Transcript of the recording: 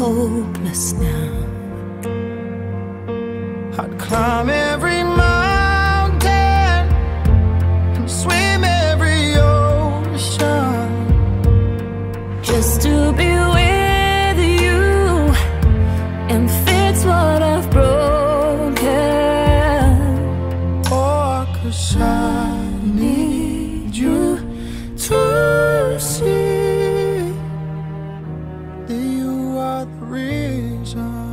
Hopeless now. I'd climb every mountain and swim every ocean. Just to be with you and fix what I've broken. Or cause I you are the reason.